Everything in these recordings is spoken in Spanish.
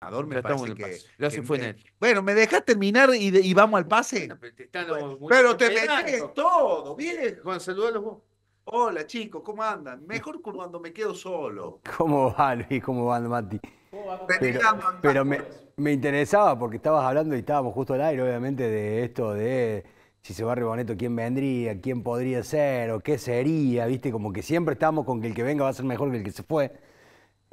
entrenador me parece que, se que fue. Bueno, ¿me dejas terminar y, de- y vamos al pase? Pero Pero te metes todo, bien. Juan, saludalos vos. Hola chicos, ¿cómo andan? Mejor cuando me quedo solo. ¿Cómo va, Luis? ¿Cómo va, Mati? Pero, pero me, me interesaba porque estabas hablando y estábamos justo al aire, obviamente, de esto de si se va Riboneto, quién vendría, quién podría ser o qué sería, ¿viste? Como que siempre estamos con que el que venga va a ser mejor que el que se fue.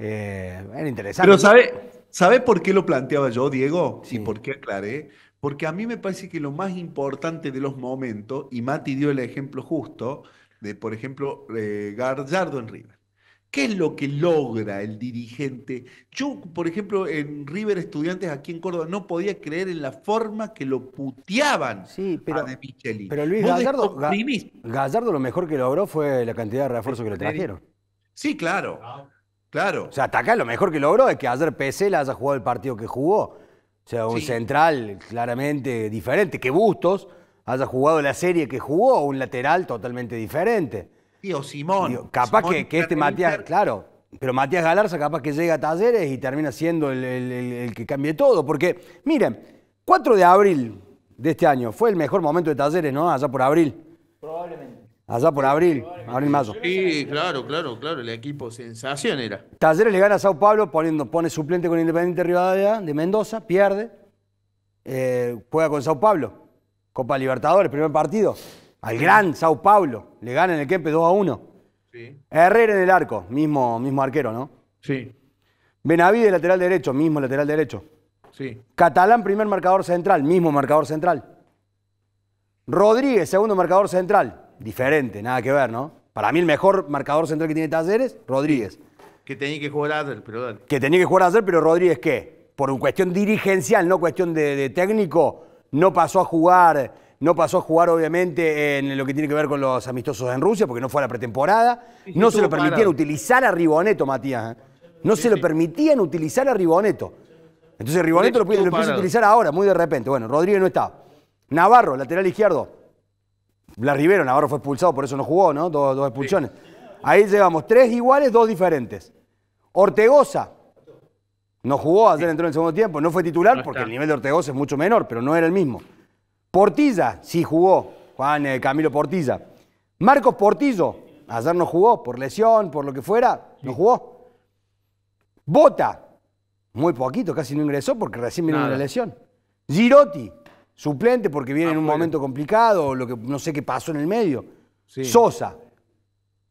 Eh, era interesante. Pero ¿sabe, ¿sabe por qué lo planteaba yo, Diego? Sí. Y por qué aclaré. Porque a mí me parece que lo más importante de los momentos, y Mati dio el ejemplo justo, de, por ejemplo, eh, Gallardo en River. ¿Qué es lo que logra el dirigente? Yo, por ejemplo, en River Estudiantes aquí en Córdoba no podía creer en la forma que lo puteaban Sí, pero- a De Micheli. Pero Luis Gallardo, Ga-. Gallardo lo mejor que logró fue la cantidad de refuerzos que le trajeron. Sí, claro. Claro. O sea, hasta acá lo mejor que logró es que ayer Pesela haya jugado el partido que jugó. O sea, un Sí. central claramente diferente, que Bustos haya jugado la serie que jugó, un lateral totalmente diferente. Tío Simón. Digo, capaz Simón que, que este Matías, Inter. claro, pero Matías Galarza capaz que llega a Talleres y termina siendo el, el- el- el que cambie todo. Porque, miren, 4 de abril de este año fue el mejor momento de Talleres, ¿no? Allá por abril. Probablemente. Allá por abril, abril-mayo. Sí, claro, claro, claro. El equipo sensación era. Talleres le gana a Sao Paulo poniendo, pone suplente con Independiente Rivadavia de Mendoza, pierde, eh, juega con Sao Paulo, Copa Libertadores, primer partido, al gran Sao Paulo, le gana en el Kempe 2 a 1. Sí. Herrera en el arco, mismo, mismo arquero, ¿no? Sí, Benavide, lateral derecho, mismo lateral derecho. sí. Catalán, primer marcador central, mismo marcador central. Rodríguez, segundo marcador central, diferente, nada que ver, ¿no? Para mí el mejor marcador central que tiene Talleres, Rodríguez. Que tenía que jugar Adler, pero dale. que tenía que jugar ayer, pero Rodríguez, ¿qué? Por cuestión dirigencial, no cuestión de, de técnico, no pasó a jugar, no pasó a jugar obviamente en lo que tiene que ver con los amistosos en Rusia, porque no fue a la pretemporada. Sí, sí, no se lo permitían parado. utilizar a Riboneto, Matías. ¿eh? No se lo permitían utilizar a Riboneto. Entonces Riboneto lo, lo empieza a utilizar ahora, muy de repente. Bueno, Rodríguez no está. Navarro, lateral izquierdo. Blas Rivero, Navarro fue expulsado, por eso no jugó, ¿no? Dos, dos expulsiones. Ahí llevamos tres iguales, dos diferentes. Ortegoza, no jugó, ayer entró en el segundo tiempo, no fue titular No porque el nivel de Ortegoza es mucho menor, pero no era el mismo. Portilla, sí jugó, Juan eh, Camilo Portilla. Marcos Portillo, ayer no jugó, por lesión, por lo que fuera, no jugó. Bota, muy poquito, casi no ingresó porque recién vino una lesión. Girotti, suplente porque viene en un momento complicado, o lo que no sé qué pasó en el medio. Sí. Sosa.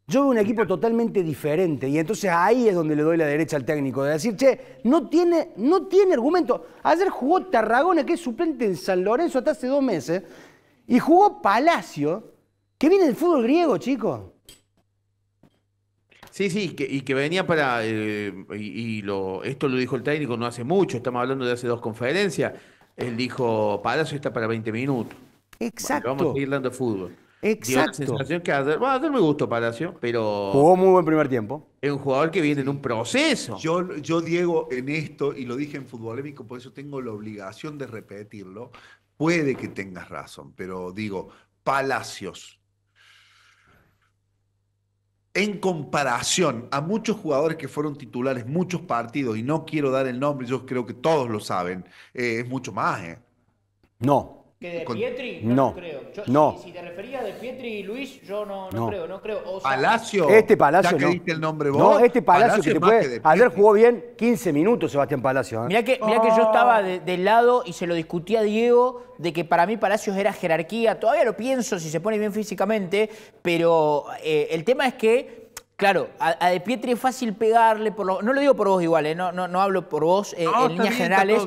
Yo veo un equipo totalmente diferente y entonces ahí es donde le doy la derecha al técnico, de decir, che, no tiene, no tiene argumento. Ayer jugó Tarragona, que es suplente en San Lorenzo hasta hace dos meses, y jugó Palacio, que viene del fútbol griego, chicos. Sí, sí, que- y que venía para, eh, y, y lo, esto lo dijo el técnico no hace mucho, estamos hablando de hace dos conferencias, él dijo, Palacio está para 20 minutos. Exacto. Vamos a seguir dando fútbol. Dio la Exacto. sensación que ayer, bueno, ayer me gustó Palacio, pero Jugó muy buen primer tiempo. es un jugador que viene en un proceso. Yo, yo, Diego, en esto, y lo dije en Futbolémico, por eso tengo la obligación de repetirlo, puede que tengas razón, pero digo, Palacios, en comparación a muchos jugadores que fueron titulares muchos partidos, y no quiero dar el nombre, yo creo que todos lo saben, eh, es mucho más, ¿eh? No. ¿Que de Con- Pietri? No, No, creo. Yo- no. Si, si te referías de Pietri y Luis, yo no, no, No. creo, no creo. O sea, Palacio, Este Palacio ya que no. diste el nombre vos, No, este Palacio, que es te puede. que Ayer jugó bien 15 minutos Sebastián Palacio. ¿eh? Mirá que, mirá que yo estaba de- del lado y se lo discutía a Diego de que para mí Palacios era jerarquía. Todavía lo pienso si se pone bien físicamente, pero eh, el tema es que, claro, a, a De Pietri es fácil pegarle, por lo- no lo digo por vos igual, eh, no, no, no hablo por vos eh, No, en líneas bien, generales,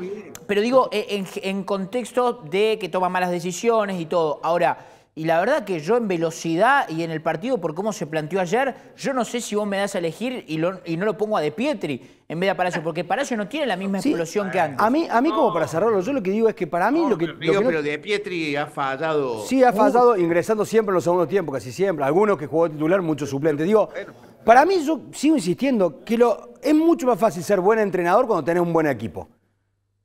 pero digo eh, en, en contexto de que toma malas decisiones y todo. Ahora, y la verdad que yo en velocidad y en el partido, por cómo se planteó ayer, yo no sé si vos me das a elegir y, lo- y no lo pongo a De Pietri en vez de a Palacio, porque Palacio no tiene la misma Sí. explosión que antes. A mí, a mí como para cerrarlo, yo lo que digo es que para mí lo que, pero, lo digo, que no- pero de Pietri ha fallado. sí ha fallado ingresando siempre en los segundos tiempos, casi siempre. Algunos que jugó titular, muchos suplentes. Digo, para mí yo sigo insistiendo que lo, es mucho más fácil ser buen entrenador cuando tenés un buen equipo.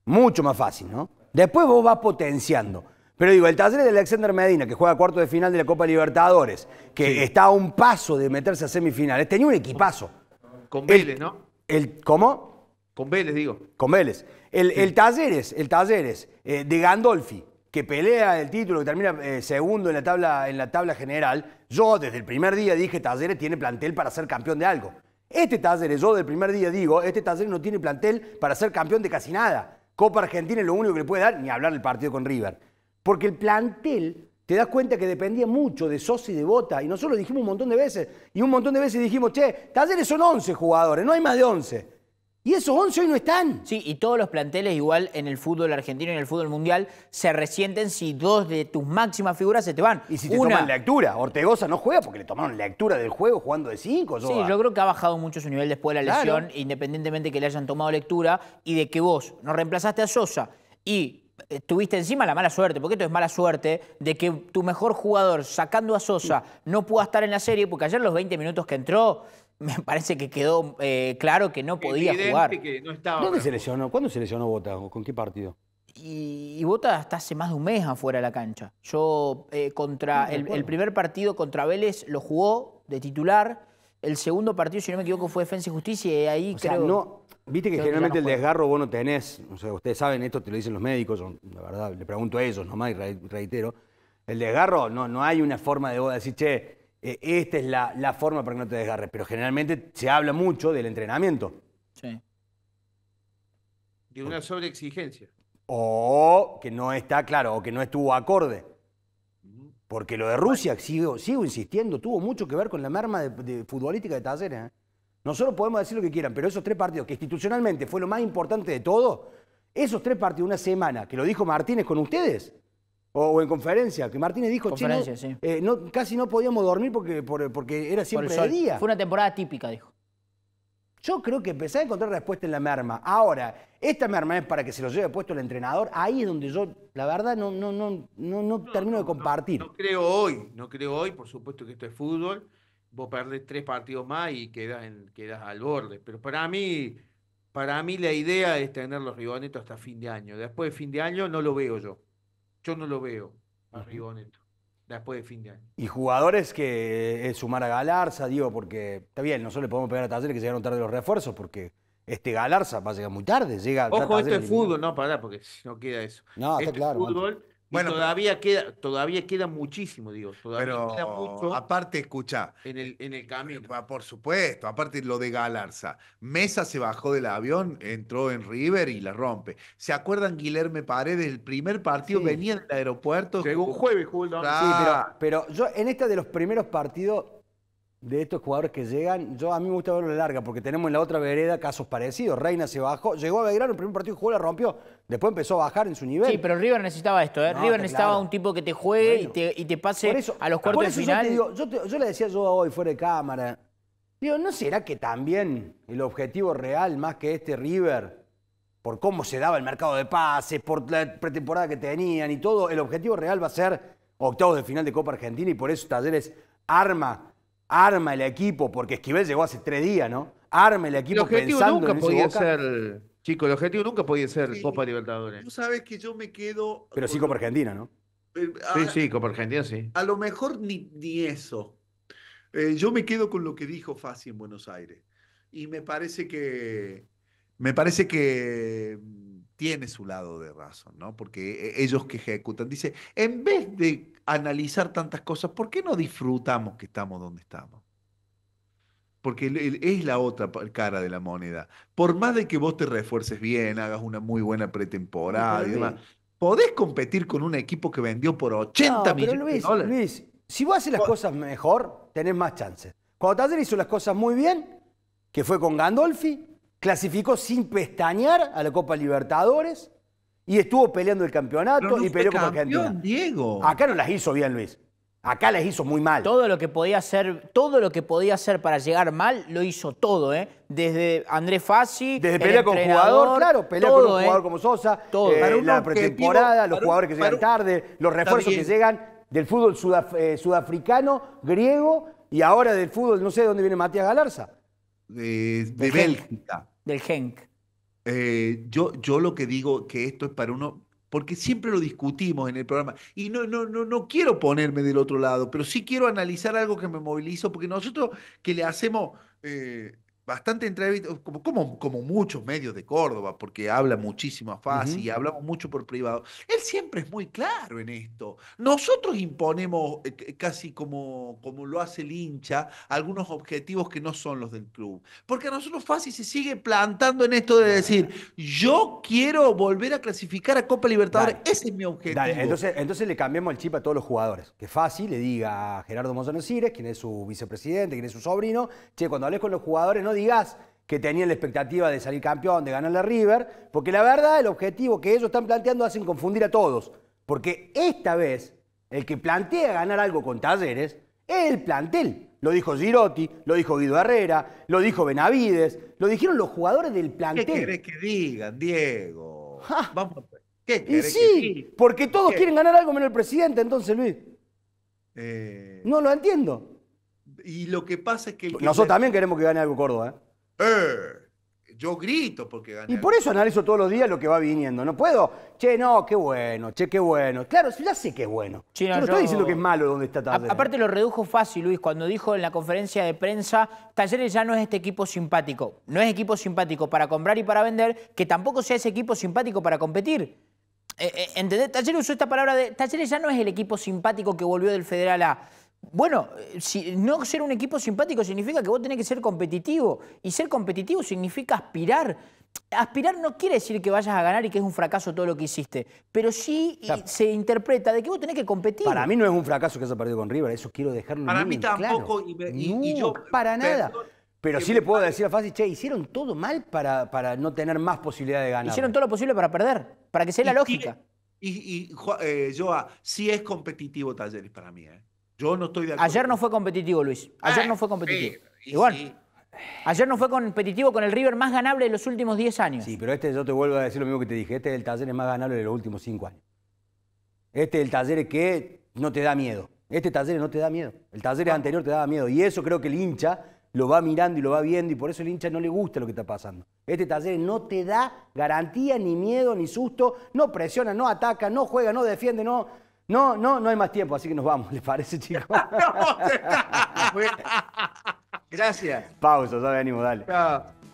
Mucho más fácil, ¿no? Después vos vas potenciando. Pero digo, el taller de Alexander Medina, que juega cuarto de final de la Copa Libertadores, que está a un paso de meterse a semifinales, tenía un equipazo. Con El- Vélez, ¿no? El, ¿Cómo? Con Vélez, digo. Con Vélez. El, el Talleres, el Talleres eh, de Gandolfi, que pelea el título, que termina eh, segundo en la, tabla, en la tabla general, yo desde el primer día dije Talleres tiene plantel para ser campeón de algo. Este Talleres, yo del primer día digo, este Talleres no tiene plantel para ser campeón de casi nada. Copa Argentina es lo único que le puede dar, ni hablar del partido con River. Porque el plantel, te das cuenta que dependía mucho de Sosa y de Bota, y nosotros lo dijimos un montón de veces, y un montón de veces dijimos, che, Talleres son 11 jugadores, no hay más de 11. Y esos 11 hoy no están. Sí, y todos los planteles igual en el fútbol argentino y en el fútbol mundial se resienten si dos de tus máximas figuras se te van. Y si te toman lectura, Ortegoza no juega porque le tomaron lectura del juego jugando de 5. Sí, yo creo que ha bajado mucho su nivel después de la lesión, independientemente que le hayan tomado lectura y de que vos no reemplazaste a Sosa y eh, tuviste encima la mala suerte, porque esto es mala suerte, de que tu mejor jugador, sacando a Sosa, no pueda estar en la serie, porque ayer los 20 minutos que entró, me parece que quedó eh, claro que no podía jugar. Que no estaba ¿Dónde se lesionó? ¿Cuándo se lesionó Bota? ¿Con qué partido? Y, Bota hasta hace más de un mes afuera de la cancha. Yo eh, contra el, primer partido contra Vélez lo jugó de titular. El segundo partido, si no me equivoco, fue Defensa y Justicia y ahí creo... no, viste que generalmente el desgarro vos no tenés, o sea, ustedes saben, esto te lo dicen los médicos, la verdad, le pregunto a ellos nomás y reitero, el desgarro no, no hay una forma de vos decir, che, eh, esta es la, forma para que no te desgarres. Pero generalmente se habla mucho del entrenamiento. Sí. De una sobreexigencia. O que no está claro, o que no estuvo acorde. Porque lo de Rusia, sigo, sigo insistiendo, tuvo mucho que ver con la merma de, futbolística de Talleres. ¿eh? Nosotros podemos decir lo que quieran, pero esos tres partidos, que institucionalmente fue lo más importante de todo, esos tres partidos, una semana, que lo dijo Martínez con ustedes, o, en conferencia, que Martínez dijo, conferencia, sí. Eh, no, casi no podíamos dormir porque, porque era siempre de día. Fue una temporada típica, dijo. Yo creo que empecé a encontrar respuesta en la merma. Ahora, esta merma es para que se lo lleve puesto el entrenador. Ahí es donde yo, la verdad, no, no, no, no, no termino de compartir. No, creo hoy, no creo hoy, por supuesto que esto es fútbol. Vos perdés tres partidos más y en, quedas al borde. Pero para mí, para mí la idea es tener los ribonetos hasta fin de año. Después de fin de año no lo veo yo. Yo no lo veo a Riboneto después de fin de año. Y jugadores que es sumar a Galarza, digo, porque está bien, nosotros le podemos pegar a Talleres que llegaron tarde los refuerzos, porque este Galarza va a llegar muy tarde. Llega Ojo, esto es fútbol, no, pará, porque no queda eso. No, está claro. fútbol bueno, todavía queda, todavía queda muchísimo, digo. Todavía pero queda mucho aparte, escucha. En el, en el camino. Por supuesto, aparte lo de Galarza. Mesa se bajó del avión, entró en River y la rompe. ¿Se acuerdan Guilherme Paredes? El primer partido venía del aeropuerto. Llegó un jueves, Julio. Sí, pero, pero yo en este de los primeros partidos de estos jugadores que llegan, yo a mí me gusta verlo de larga, porque tenemos en la otra vereda casos parecidos. Reina se bajó, llegó a Belgrano, el primer partido que jugó la rompió, después empezó a bajar en su nivel. Sí, pero River necesitaba esto, ¿eh? River necesitaba un tipo que te juegue y, te, pase a los cuartos de final. Yo, yo, le decía yo hoy fuera de cámara, digo, ¿no será que también el objetivo real, más que este River, por cómo se daba el mercado de pases, por la pretemporada que tenían y todo, el objetivo real va a ser octavos de final de Copa Argentina y por eso Talleres arma arma el equipo, porque Esquivel llegó hace tres días, ¿no? Arma el equipo el objetivo pensando nunca podía ser, chico, el objetivo nunca podía ser Copa Libertadores. Tú sabes que yo me quedo... Pero sí Copa Argentina, ¿no? Eh, sí, sí, Copa Argentina, sí. A lo mejor ni, ni eso. Eh, yo me quedo con lo que dijo Fassi en Buenos Aires. Y me parece que... Me parece que tiene su lado de razón, ¿no? Porque e, ellos que ejecutan, dice, en vez de analizar tantas cosas, ¿por qué no disfrutamos que estamos donde estamos? Porque es la otra cara de la moneda. Por más de que vos te refuerces bien, hagas una muy buena pretemporada y demás, podés competir con un equipo que vendió por 80 millones Luis, de dólares. Luis, si vos haces las cosas mejor, tenés más chances. Cuando Taller hizo las cosas muy bien, que fue con Gandolfi, clasificó sin pestañear a la Copa Libertadores y estuvo peleando el campeonato y peleó con Argentina. Diego. Acá no las hizo bien, Luis. Acá las hizo muy mal. Todo lo que podía hacer, todo lo que podía hacer para llegar mal, lo hizo todo, ¿eh? Desde Andrés Fassi, desde pelea con jugador, claro, pelea con un jugador ¿eh? como Sosa, todo. Eh, la pretemporada, los jugadores que llegan tarde, los refuerzos que llegan del fútbol eh, sudafricano, griego y ahora del fútbol, no sé de dónde viene Matías Galarza. de Bélgica del Genk. Eh, yo, yo lo que digo que esto es para uno, porque siempre lo discutimos en el programa, y no, no, no, no quiero ponerme del otro lado, pero sí quiero analizar algo que me movilizo, porque nosotros que le hacemos, eh, bastante entrevistas, como, como, como muchos medios de Córdoba, porque habla muchísimo a Fácil y hablamos mucho por privado. Él siempre es muy claro en esto. Nosotros imponemos, eh, casi como, como lo hace el hincha, algunos objetivos que no son los del club. Porque a nosotros Fácil se sigue plantando en esto de decir, yo quiero volver a clasificar a Copa Libertadores. Dale. Ese es mi objetivo. Dale, entonces, entonces le cambiamos el chip a todos los jugadores. Que fácil le diga a Gerardo Monzano Cires, quien es su vicepresidente, quien es su sobrino, che, cuando hables con los jugadores no digas que tenían la expectativa de salir campeón, de ganarle a River, porque la verdad el objetivo que ellos están planteando hacen confundir a todos. Porque esta vez el que plantea ganar algo con Talleres es el plantel. Lo dijo Girotti, lo dijo Guido Herrera, lo dijo Benavides, lo dijeron los jugadores del ¿Qué plantel. querés que digan, Diego? Ja. Vamos. ¿Qué Y que sí, porque todos ¿Qué? quieren ganar algo menos el presidente, entonces Luis. Eh, No lo entiendo. Y lo que pasa es que... el que Nosotros también queremos que gane algo Córdoba. ¿eh? Eh, yo grito porque gané. Y por eso analizo todos los días lo que va viniendo. No puedo, che, no, qué bueno, che, qué bueno. Claro, ya sé que es bueno. Sí, no, yo no yo- estoy diciendo que es malo donde está A- Talleres. aparte lo redujo fácil, Luis, cuando dijo en la conferencia de prensa, Talleres ya no es este equipo simpático. No es equipo simpático para comprar y para vender, que tampoco sea ese equipo simpático para competir. Eh, eh, ¿Entendés? Talleres usó esta palabra de... Talleres ya no es el equipo simpático que volvió del Federal A. Bueno, eh, si no ser un equipo simpático significa que vos tenés que ser competitivo. Y ser competitivo significa aspirar. Aspirar no quiere decir que vayas a ganar y que es un fracaso todo lo que hiciste. Pero sí Claro. se interpreta de que vos tenés que competir. Para mí no es un fracaso que haya perdido con River, eso quiero dejarlo Para mí claro. tampoco, y me- y- no, y yo- para nada. perdón, Pero sí le puedo decir a Fácil, che, hicieron todo mal para, para no tener más posibilidad de ganar. Hicieron todo lo posible para perder, para que sea la lógica. tiene- Y, eh, Joa, sí es competitivo Talleres para mí. ¿eh? Yo no estoy de acuerdo. Ayer no fue competitivo, Luis. Ayer Ah, no fue competitivo. sí, y Y bueno, sí. ayer no fue competitivo con el River más ganable de los últimos 10 años. Sí, pero este yo te vuelvo a decir lo mismo que te dije. Este es el taller más ganable de los últimos cinco años. Este es el taller que no te da miedo. Este taller no te da miedo. El taller anterior te daba miedo. Y eso creo que el hincha lo va mirando y lo va viendo y por eso el hincha no le gusta lo que está pasando. Este taller no te da garantía, ni miedo, ni susto. No presiona, no ataca, no juega, no defiende, no... No, no, no hay más tiempo, así que nos vamos, ¿les parece, chicos? Gracias. Pausa, ya venimos, dale. Chao.